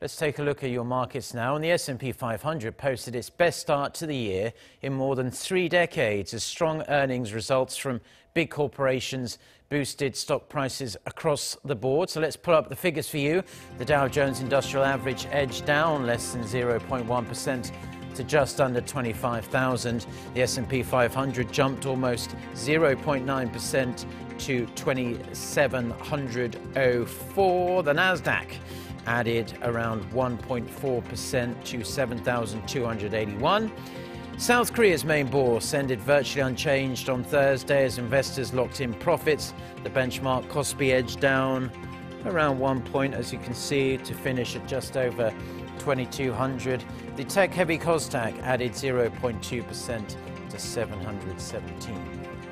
Let's take a look at your markets now. And the S&P 500 posted its best start to the year in more than three decades as strong earnings results from big corporations boosted stock prices across the board. So let's pull up the figures for you. The Dow Jones Industrial Average edged down less than 0.1% to just under 25,000. The S&P 500 jumped almost 0.9% to 2704. The Nasdaq added around 1.4% to 7,281. South Korea's main bourse ended virtually unchanged on Thursday as investors locked in profits. The benchmark Kospi edged down around one point, as you can see, to finish at just over 2,200. The tech-heavy Kosdaq added 0.2% to 717.